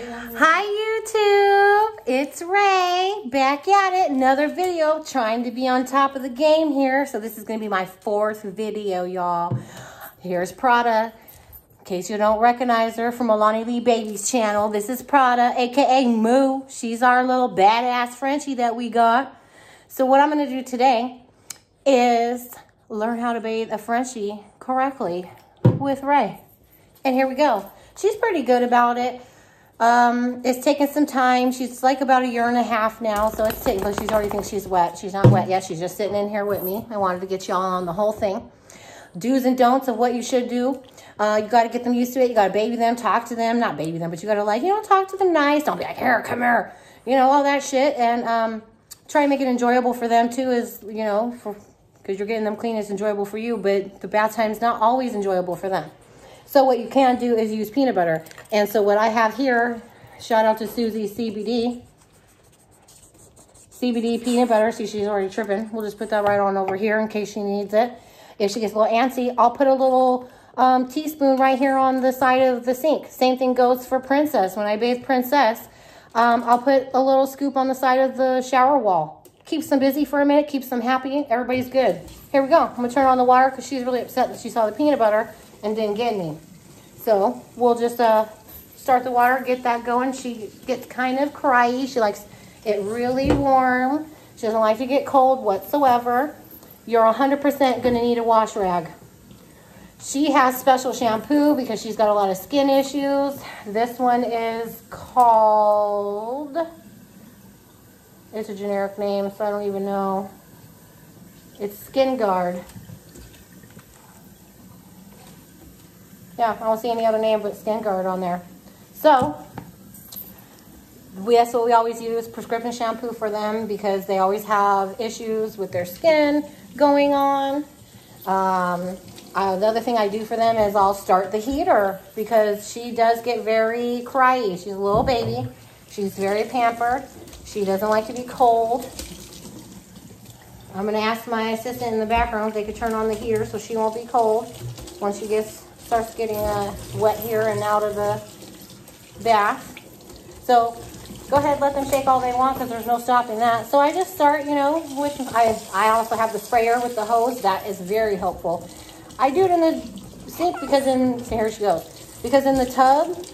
Hi YouTube, it's Rae back at it. Another video trying to be on top of the game here. So this is going to be my fourth video, y'all. Here's Prada. In case you don't recognize her from Alani Lee Babies channel, this is Prada, aka Moo. She's our little badass Frenchie that we got. So what I'm going to do today is learn how to bathe a Frenchie correctly with Rae. And here we go. She's pretty good about it. Um, it's taken some time. She's like about a year and a half now, so it's taking, but she's already thinks she's wet. She's not wet yet. She's just sitting in here with me. I wanted to get y'all on the whole thing. Do's and don'ts of what you should do. Uh, you got to get them used to it. You got to baby them, talk to them, not baby them, but you got to like, you know, talk to them nice. Don't be like, here, come here, you know, all that shit. And um, try and make it enjoyable for them too, is, you know, for because you're getting them clean, it's enjoyable for you, but the bath time's not always enjoyable for them. So what you can do is use peanut butter. And so what I have here, shout out to Susie CBD. CBD peanut butter. See, she's already tripping. We'll just put that right on over here in case she needs it. If she gets a little antsy, I'll put a little um, teaspoon right here on the side of the sink. Same thing goes for Princess. When I bathe Princess, um, I'll put a little scoop on the side of the shower wall. Keeps them busy for a minute, keeps them happy. Everybody's good. Here we go. I'm going to turn on the water because she's really upset that she saw the peanut butter and didn't get any. So we'll just uh, start the water, get that going. She gets kind of cryy. She likes it really warm. She doesn't like to get cold whatsoever. You're 100% going to need a wash rag. She has special shampoo because she's got a lot of skin issues. This one is called, it's a generic name, so I don't even know. It's Skin Guard. Yeah, I don't see any other name but Skin Guard on there. So, we, that's what we always use, prescription shampoo for them because they always have issues with their skin going on. Um, uh, the other thing I do for them is I'll start the heater because she does get very cryy. She's a little baby. She's very pampered. She doesn't like to be cold. I'm going to ask my assistant in the background if they could turn on the heater so she won't be cold once she gets starts getting uh, wet here and out of the bath. So go ahead, let them shake all they want because there's no stopping that. So I just start, you know, with, I, I also have the sprayer with the hose. That is very helpful. I do it in the sink because in, here she goes. Because in the tub,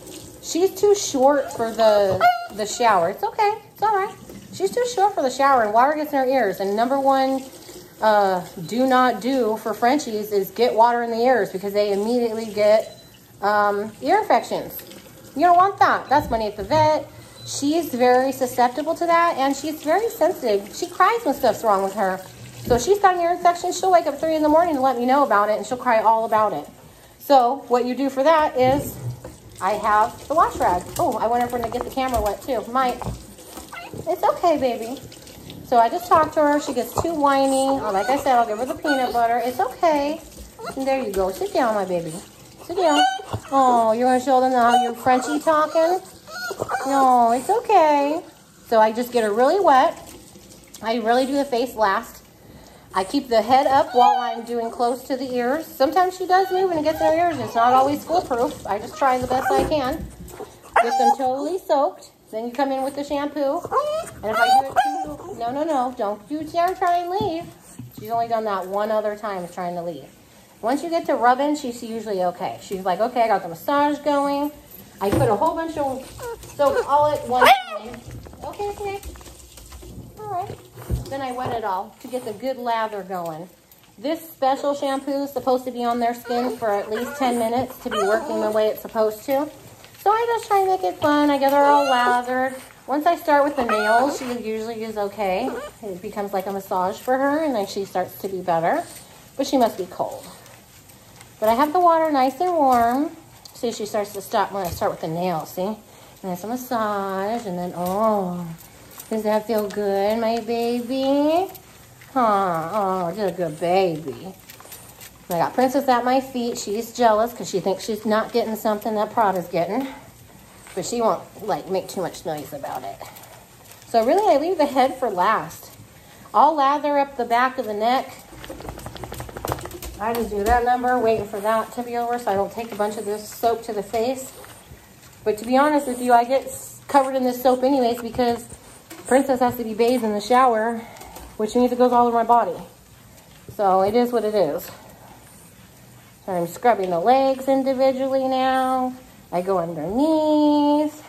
she's too short for the, the shower. It's okay. It's all right. She's too short for the shower and water gets in her ears. And number one uh, do not do for Frenchies is get water in the ears because they immediately get um, ear infections. You don't want that. That's money at the vet. She's very susceptible to that and she's very sensitive. She cries when stuff's wrong with her. So if she's got an ear infection, she'll wake up 3 in the morning and let me know about it and she'll cry all about it. So what you do for that is I have the wash rag. Oh, I went gonna get the camera wet too. Might. It's okay, baby. So I just talked to her. She gets too whiny. Oh, like I said, I'll give her the peanut butter. It's okay. And there you go. Sit down, my baby. Sit down. Oh, you want to show them how you're Frenchy talking? No, it's okay. So I just get her really wet. I really do the face last. I keep the head up while I'm doing close to the ears. Sometimes she does move and it gets in her ears. It's not always foolproof. I just try the best I can. Get them totally soaked. Then you come in with the shampoo. Oh, and if I do it too, no, no, no, don't you dare try and leave. She's only done that one other time trying to leave. Once you get to rubbing, she's usually okay. She's like, okay, I got the massage going. I put a whole bunch of soap all at time. Okay, okay. All right. Then I wet it all to get the good lather going. This special shampoo is supposed to be on their skin for at least 10 minutes to be working the way it's supposed to. So I just try to make it fun. I get her all lathered. Once I start with the nails, she usually is okay. It becomes like a massage for her, and then she starts to be better. But she must be cold. But I have the water nice and warm. See, she starts to stop when I start with the nails, see? And massage, and then, oh, does that feel good, my baby? Huh, oh, just a good baby. I got Princess at my feet. She's jealous because she thinks she's not getting something that Prada's getting. But she won't, like, make too much noise about it. So really, I leave the head for last. I'll lather up the back of the neck. I just do that number, waiting for that to be over so I don't take a bunch of this soap to the face. But to be honest with you, I get covered in this soap anyways because Princess has to be bathed in the shower, which means it goes all over my body. So it is what it is. I'm scrubbing the legs individually now. I go underneath.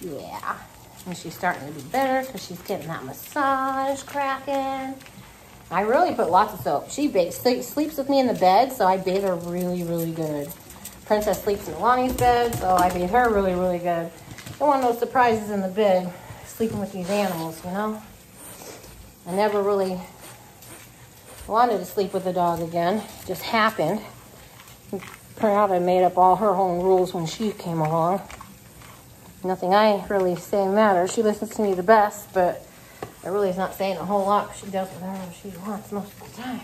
Yeah. And she's starting to be better because she's getting that massage cracking. I really put lots of soap. She sleeps with me in the bed, so I bathe her really, really good. Princess sleeps in Alani's bed, so I bathe her really, really good. Don't want no surprises in the bed, sleeping with these animals, you know? I never really wanted to sleep with the dog again. It just happened. Probably made up all her own rules when she came along. Nothing I really say matters. She listens to me the best, but I really is not saying a whole lot. She does whatever she wants most of the time.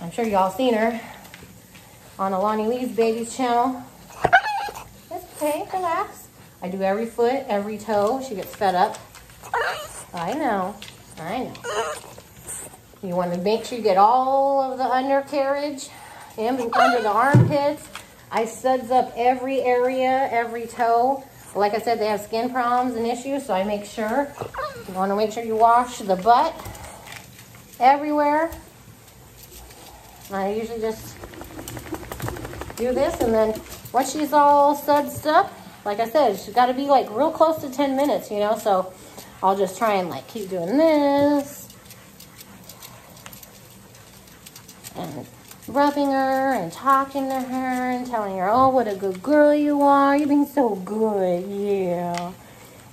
I'm sure y'all seen her on Alani Lee's Babies channel. It's okay, relax. I do every foot, every toe. She gets fed up. I know, I know. You want to make sure you get all of the undercarriage and under the armpits. I suds up every area, every toe. Like I said, they have skin problems and issues, so I make sure. You want to make sure you wash the butt everywhere. I usually just do this, and then once she's all sudsed up, like I said, she's got to be like real close to 10 minutes, you know, so I'll just try and like keep doing this and rubbing her and talking to her and telling her, oh, what a good girl you are. You've been so good. Yeah.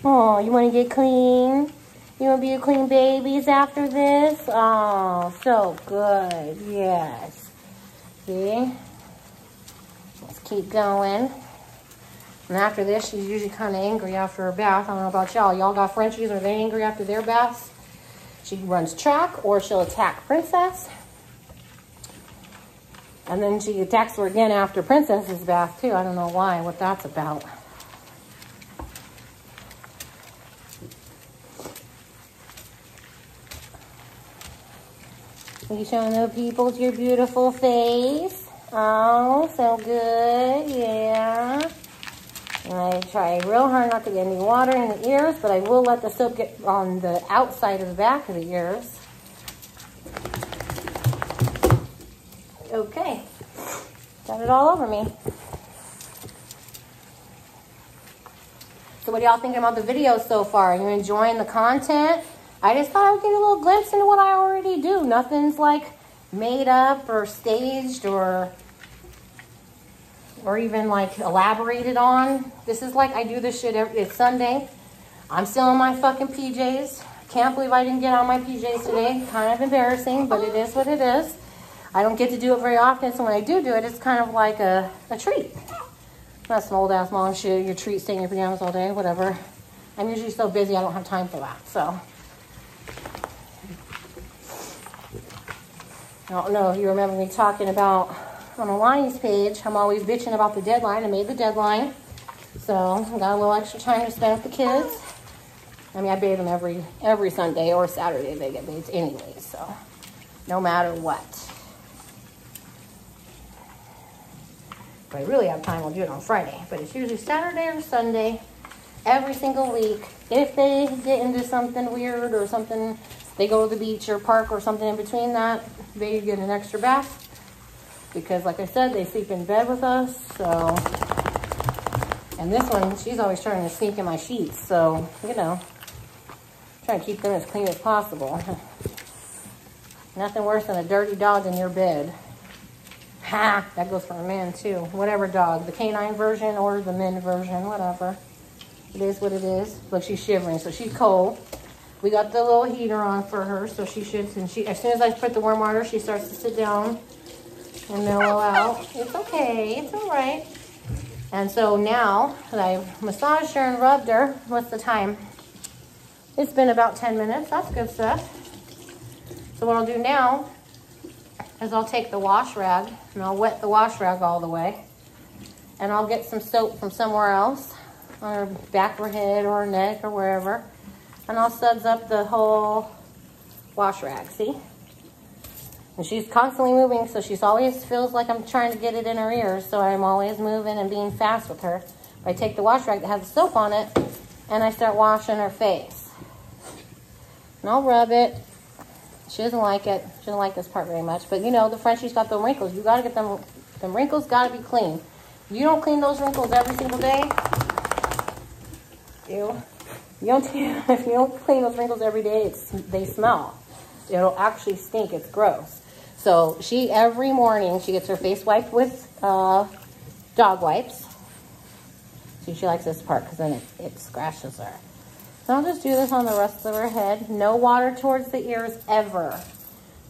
Oh, you want to get clean? You want to be a clean babies after this? Oh, so good. Yes. See? Let's keep going. And after this, she's usually kind of angry after her bath. I don't know about y'all. Y'all got Frenchies? Are they angry after their baths? She runs track or she'll attack Princess. And then she attacks her again after Princess's bath, too. I don't know why, what that's about. Are you showing the people your beautiful face? Oh, so good, yeah. And I try real hard not to get any water in the ears, but I will let the soap get on the outside of the back of the ears. Okay. Got it all over me. So what y'all thinking about the video so far? Are you enjoying the content? I just thought I would you a little glimpse into what I already do. Nothing's like made up or staged or or even like elaborated on. This is like I do this shit every, it's Sunday. I'm still in my fucking PJs. Can't believe I didn't get on my PJs today. Kind of embarrassing, but it is what it is. I don't get to do it very often, so when I do do it, it's kind of like a, a treat. That's some old ass mom shit. Your treat, staying in your pajamas all day, whatever. I'm usually so busy, I don't have time for that. So, I don't know if you remember me talking about on Alani's page. I'm always bitching about the deadline. I made the deadline, so I got a little extra time to spend with the kids. I mean, I bathe them every every Sunday or Saturday. They get bathed anyway, so no matter what. If I really have time, I'll do it on Friday. But it's usually Saturday or Sunday every single week. If they get into something weird or something, they go to the beach or park or something in between that, they get an extra bath. Because like I said, they sleep in bed with us. So, and this one, she's always trying to sneak in my sheets. So, you know, trying to keep them as clean as possible. Nothing worse than a dirty dog in your bed. Ha! That goes for a man too. Whatever dog, the canine version or the men version, whatever. It is what it is. Look, she's shivering, so she's cold. We got the little heater on for her, so she should, and she, as soon as I put the warm water, she starts to sit down and mellow out. It's okay, it's all right. And so now that I've massaged her and rubbed her, what's the time? It's been about 10 minutes. That's good stuff. So what I'll do now is I'll take the wash rag and I'll wet the wash rag all the way. And I'll get some soap from somewhere else on her back of her head or her neck or wherever. And I'll suds up the whole wash rag, see? And she's constantly moving, so she's always feels like I'm trying to get it in her ears. So I'm always moving and being fast with her. I take the wash rag that has the soap on it, and I start washing her face. And I'll rub it. She doesn't like it. She doesn't like this part very much. But you know, the Frenchie's got the wrinkles. You gotta get them, the wrinkles gotta be clean. You don't clean those wrinkles every single day. You, you don't, if you don't clean those wrinkles every day, it's, they smell. It'll actually stink. It's gross. So she, every morning, she gets her face wiped with uh, dog wipes. See, she likes this part because then it, it scratches her. So I'll just do this on the rest of her head. No water towards the ears ever.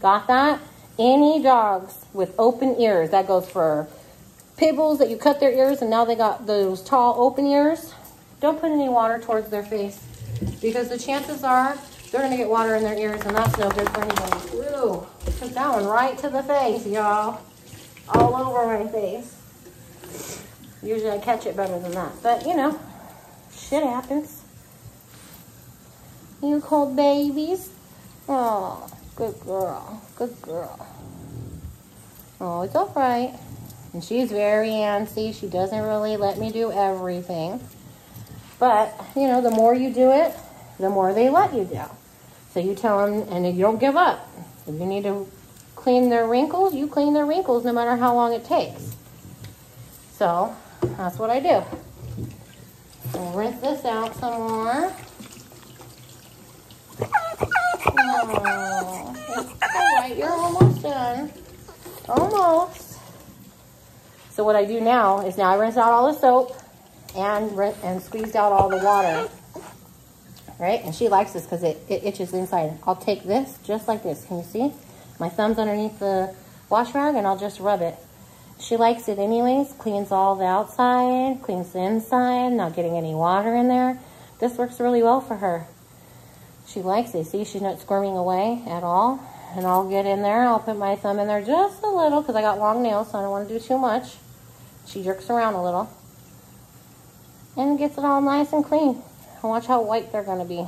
Got that? Any dogs with open ears, that goes for pibbles that you cut their ears and now they got those tall open ears. Don't put any water towards their face because the chances are they're going to get water in their ears and that's no good for anybody. Ooh, took that one right to the face, y'all. All over my face. Usually I catch it better than that. But, you know, shit happens. You cold babies? Oh, good girl. Good girl. Oh, it's all right. And she's very antsy. She doesn't really let me do everything. But, you know, the more you do it, the more they let you do. So you tell them, and you don't give up. If you need to clean their wrinkles, you clean their wrinkles no matter how long it takes. So, that's what I do. Rinse this out some more. All right, you're almost done. Almost. So what I do now is now I rinse out all the soap and and squeezed out all the water. Right? And she likes this because it, it itches inside. I'll take this just like this. Can you see? My thumb's underneath the wash rag and I'll just rub it. She likes it anyways. Cleans all the outside, cleans the inside, not getting any water in there. This works really well for her. She likes it. See, she's not squirming away at all. And I'll get in there. I'll put my thumb in there just a little because I got long nails, so I don't want to do too much. She jerks around a little. And gets it all nice and clean. And watch how white they're going to be.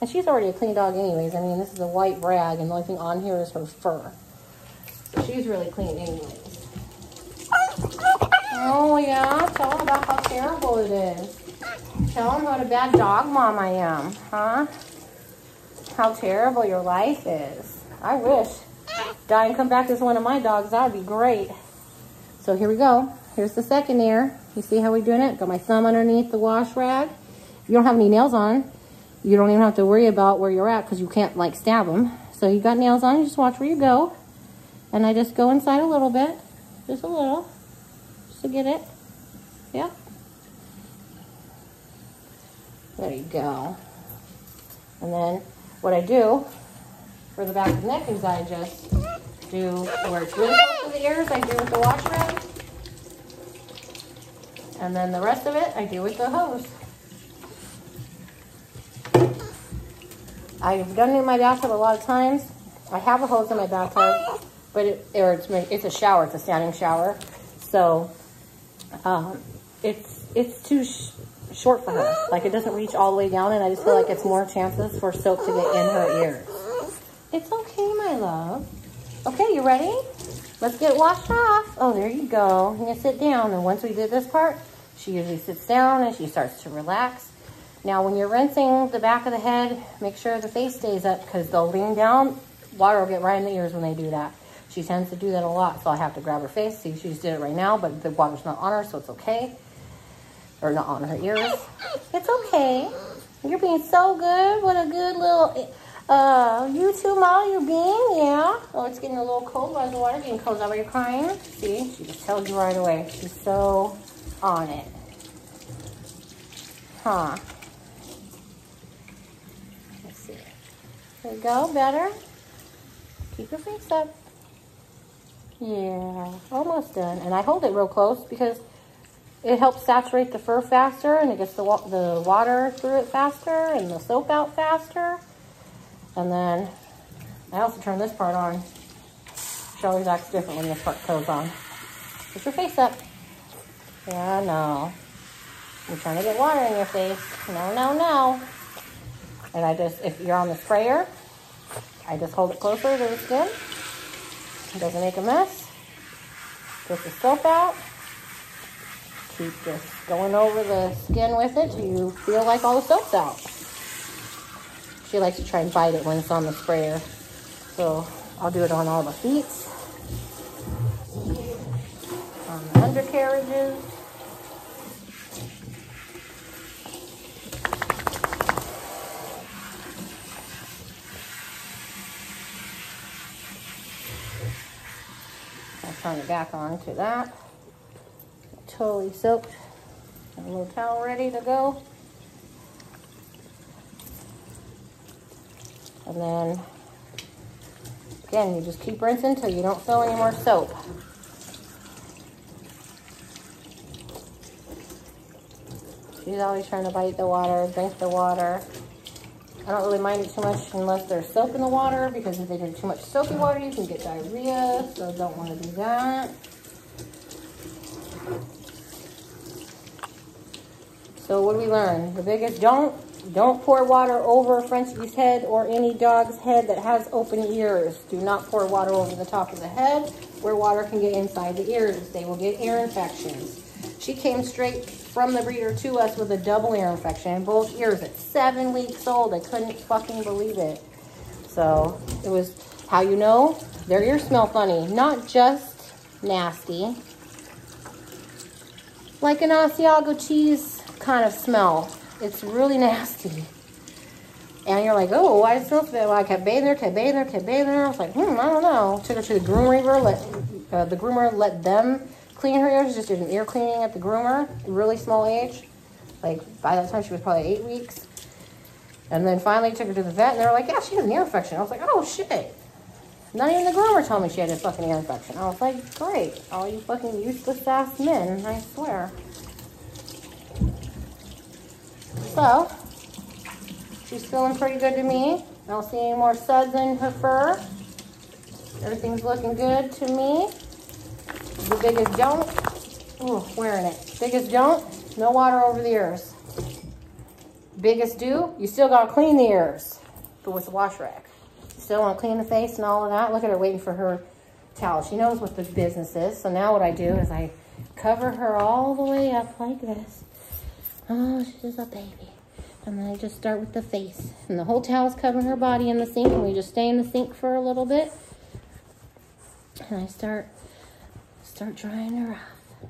And she's already a clean dog anyways. I mean, this is a white rag, and the only thing on here is her fur. So she's really clean anyways. Oh, yeah? Tell them about how terrible it is. Tell them what a bad dog mom I am, huh? How terrible your life is. I wish. Die and come back as one of my dogs. That would be great. So here we go. Here's the second ear. You see how we're doing it? Got my thumb underneath the wash rag. If you don't have any nails on, you don't even have to worry about where you're at because you can't like stab them. So you got nails on, you just watch where you go. And I just go inside a little bit, just a little, just to get it. Yeah. There you go. And then what I do for the back of the neck is I just do where it's really close to the ears, I do with the wash rag. And then the rest of it, I do with the hose. I've done it in my bathtub a lot of times. I have a hose in my bathtub, but it, or it's, it's a shower, it's a standing shower. So um, it's, it's too short for her. Like it doesn't reach all the way down and I just feel like it's more chances for soap to get in her ears. It's okay, my love. Okay, you ready? Let's get washed off. Oh, there you go. You can sit down. And once we did this part, she usually sits down and she starts to relax. Now, when you're rinsing the back of the head, make sure the face stays up because they'll lean down. Water will get right in the ears when they do that. She tends to do that a lot, so I have to grab her face. See, she just did it right now, but the water's not on her, so it's okay. Or not on her ears. It's okay. You're being so good. What a good little uh, you too, Ma, you're being, yeah. Oh, it's getting a little cold. Why is the water getting cold? Is that why you're crying? See, she just tells you right away. She's so on it. Huh. Let's see. There we go, better. Keep your face up. Yeah, almost done. And I hold it real close because it helps saturate the fur faster and it gets the, the water through it faster and the soap out faster. And then I also turn this part on. She always acts different when this part goes on. Put your face up. Yeah, no. I'm trying to get water in your face. No, no, no. And I just, if you're on the sprayer, I just hold it closer to the skin. It doesn't make a mess. Get the soap out. Keep just going over the skin with it till you feel like all the soap's out. She likes to try and bite it when it's on the sprayer. So I'll do it on all the feet, on the undercarriages. I'll turn it back on to that. Totally soaked. a little towel ready to go. And then, again, you just keep rinsing until you don't feel any more soap. She's always trying to bite the water, drink the water. I don't really mind it too much unless there's soap in the water because if they drink too much soapy water, you can get diarrhea, so don't want to do that. So what do we learn? The biggest, don't don't pour water over a Frenchie's head or any dog's head that has open ears. Do not pour water over the top of the head where water can get inside the ears. They will get ear infections. She came straight from the breeder to us with a double ear infection in both ears at seven weeks old. I couldn't fucking believe it. So it was how you know their ears smell funny, not just nasty, like an Asiago cheese kind of smell. It's really nasty. And you're like, oh, why does it smell that? Well, I kept bathing her, kept bathing her, kept bathing her. I was like, hmm, I don't know. Took her to the groom river, let uh, the groomer let them clean her ears. Just did an ear cleaning at the groomer, really small age. Like by that time she was probably eight weeks. And then finally took her to the vet, and they were like, yeah, she has an ear infection. I was like, oh shit. Not even the groomer told me she had a fucking ear infection. I was like, great. All you fucking useless ass men, I swear. So, she's feeling pretty good to me. I don't see any more suds in her fur. Everything's looking good to me. The biggest don't, ooh, wearing it. Biggest don't, no water over the ears. Biggest do, you still gotta clean the ears, but with the wash rag. Still wanna clean the face and all of that. Look at her waiting for her towel. She knows what the business is. So now what I do is I cover her all the way up like this. Oh, she's a baby. And then I just start with the face. And the whole towel's covering her body in the sink. And we just stay in the sink for a little bit. And I start, start drying her off.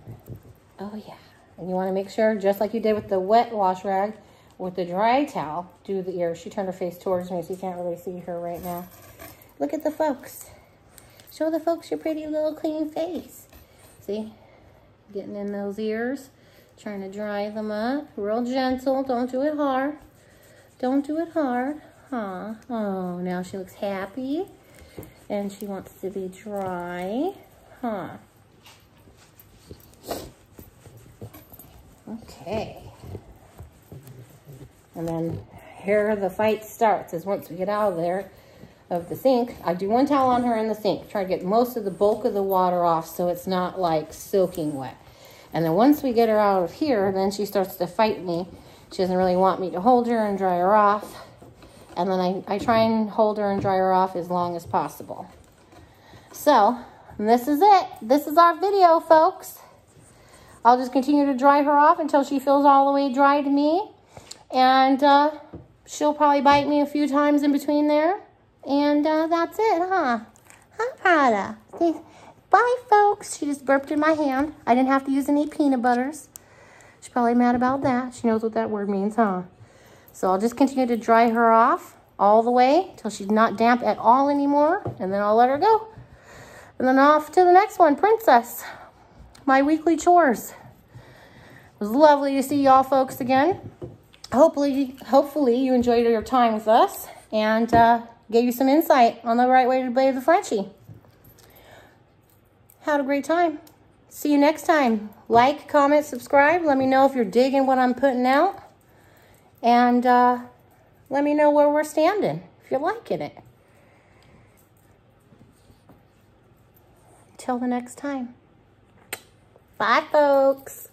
Oh, yeah. And you want to make sure, just like you did with the wet wash rag, with the dry towel, do the ears. She turned her face towards me, so you can't really see her right now. Look at the folks. Show the folks your pretty little clean face. See? Getting in those ears. Trying to dry them up. Real gentle. Don't do it hard. Don't do it hard. Huh. Oh, now she looks happy. And she wants to be dry. Huh. Okay. And then here the fight starts is once we get out of there of the sink, I do one towel on her in the sink. Try to get most of the bulk of the water off so it's not like soaking wet. And then once we get her out of here, then she starts to fight me. She doesn't really want me to hold her and dry her off. And then I, I try and hold her and dry her off as long as possible. So, this is it. This is our video, folks. I'll just continue to dry her off until she feels all the way dry to me. And uh, she'll probably bite me a few times in between there. And uh, that's it, huh? Huh, Prada? Bye, folks. She just burped in my hand. I didn't have to use any peanut butters. She's probably mad about that. She knows what that word means, huh? So I'll just continue to dry her off all the way till she's not damp at all anymore. And then I'll let her go. And then off to the next one, Princess. My weekly chores. It was lovely to see y'all folks again. Hopefully, hopefully you enjoyed your time with us and uh, gave you some insight on the right way to bathe the Frenchie had a great time. See you next time. Like, comment, subscribe. Let me know if you're digging what I'm putting out. And uh, let me know where we're standing, if you're liking it. Till the next time. Bye, folks.